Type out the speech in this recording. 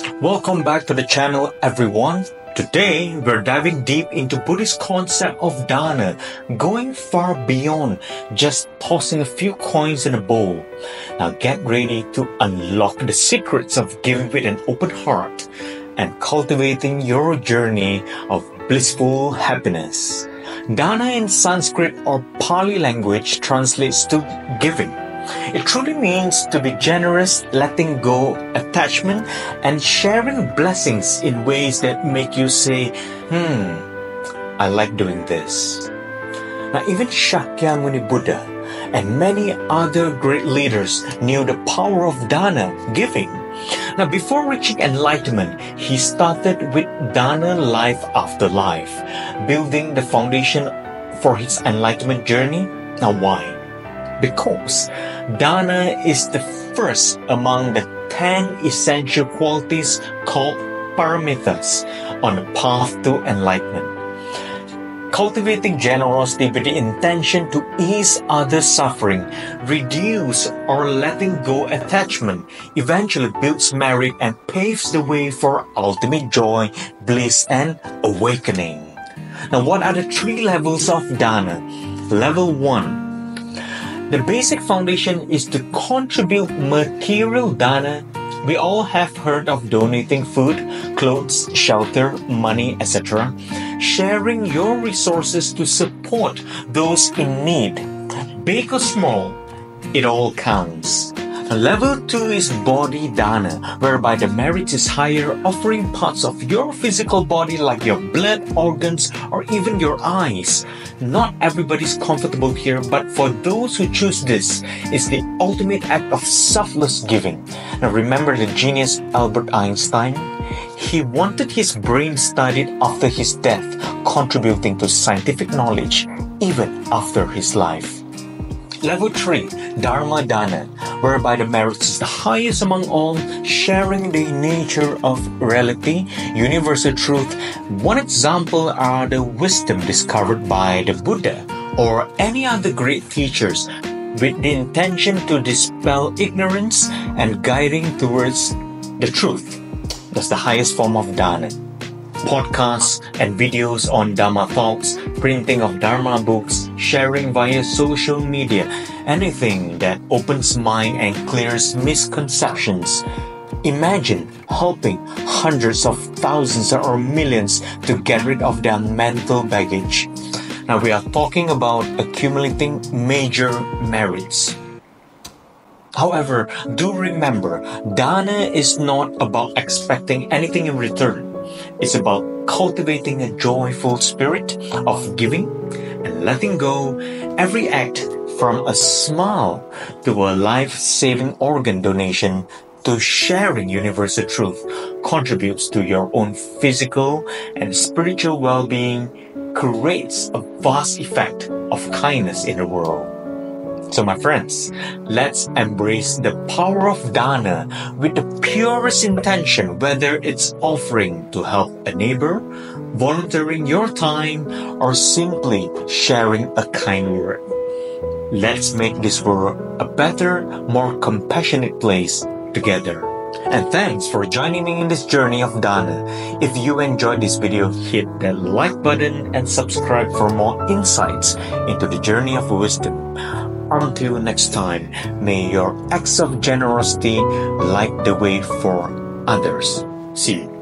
Welcome back to the channel everyone. Today we're diving deep into Buddhist concept of dana, going far beyond just tossing a few coins in a bowl. Now get ready to unlock the secrets of giving with an open heart and cultivating your journey of blissful happiness. Dana in Sanskrit or Pali language translates to giving. It truly means to be generous, letting go attachment, and sharing blessings in ways that make you say, hmm, I like doing this. Now, even Shakyamuni Buddha and many other great leaders knew the power of dana, giving. Now, before reaching enlightenment, he started with dana life after life, building the foundation for his enlightenment journey. Now, why? Because dana is the first among the 10 essential qualities called paramitas on the path to enlightenment. Cultivating generosity with the intention to ease others' suffering, reduce or letting go attachment, eventually builds merit and paves the way for ultimate joy, bliss, and awakening. Now, what are the three levels of dana? Level 1 The basic foundation is to contribute material dana we all have heard of donating food, clothes, shelter, money, etc. Sharing your resources to support those in need. Big or small, it all counts. Level 2 is body dana, whereby the merit is higher, offering parts of your physical body like your blood, organs, or even your eyes. Not everybody's comfortable here, but for those who choose this, it's the ultimate act of selfless giving. Now remember the genius Albert Einstein? He wanted his brain studied after his death, contributing to scientific knowledge even after his life. Level 3 Dharma Dana, whereby the merit is the highest among all, sharing the nature of reality, universal truth. One example are the wisdom discovered by the Buddha or any other great teachers with the intention to dispel ignorance and guiding towards the truth. That's the highest form of dana podcasts and videos on Dharma talks, printing of Dharma books, sharing via social media, anything that opens mind and clears misconceptions. Imagine helping hundreds of thousands or millions to get rid of their mental baggage. Now we are talking about accumulating major merits. However, do remember, dana is not about expecting anything in return. It's about cultivating a joyful spirit of giving and letting go every act from a smile to a life-saving organ donation to sharing universal truth contributes to your own physical and spiritual well-being creates a vast effect of kindness in the world. So my friends, let's embrace the power of dana with the purest intention, whether it's offering to help a neighbor, volunteering your time, or simply sharing a kind word. Let's make this world a better, more compassionate place together. And thanks for joining me in this journey of Dana. If you enjoyed this video, hit that like button and subscribe for more insights into the journey of wisdom. Until next time, may your acts of generosity light the way for others. See you.